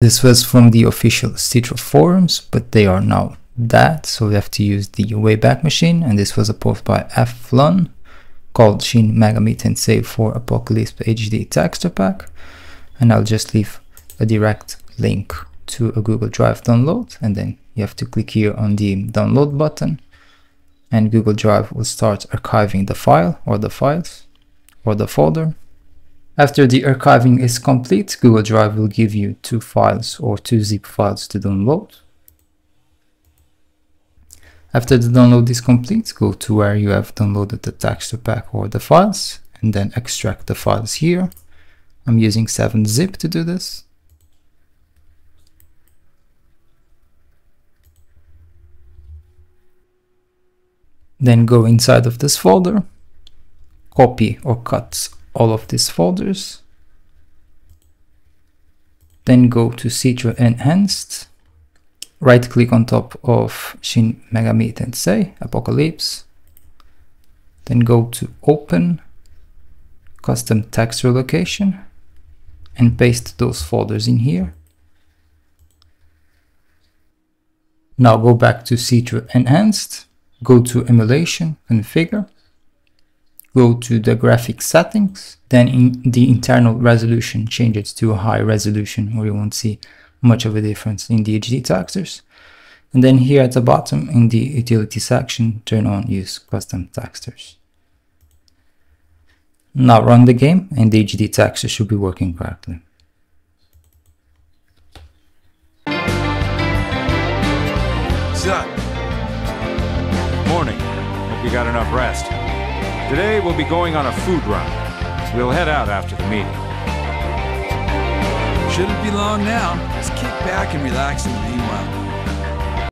This was from the official Citra forums, but they are now that, so we have to use the Wayback Machine, and this was a post by Flun called Shin Megami Tensei IV Apocalypse HD Texture Pack, and I'll just leave a direct link to a Google Drive download, and then you have to click here on the download button, and Google Drive will start archiving the file or the files or the folder. After the archiving is complete, Google Drive will give you two files or two zip files to download. After the download is complete, go to where you have downloaded the texture pack or the files and then extract the files here. I'm using 7-zip to do this. Then go inside of this folder, copy or cut all of these folders. Then go to Citra Enhanced, right click on top of Shin Megami Tensei Apocalypse, then go to Open, Custom Texture Location, and paste those folders in here. Now go back to Citra Enhanced, go to emulation, configure, go to the graphic settings, then in the internal resolution, change it to a high resolution where you won't see much of a difference in the HD textures. And then here at the bottom in the utility section, turn on use custom textures. Now run the game and the HD texture should be working correctly. Son, Morning. Hope you got enough rest. Today we'll be going on a food run. We'll head out after the meeting. shouldn't be long now. Just kick back and relax in the meanwhile.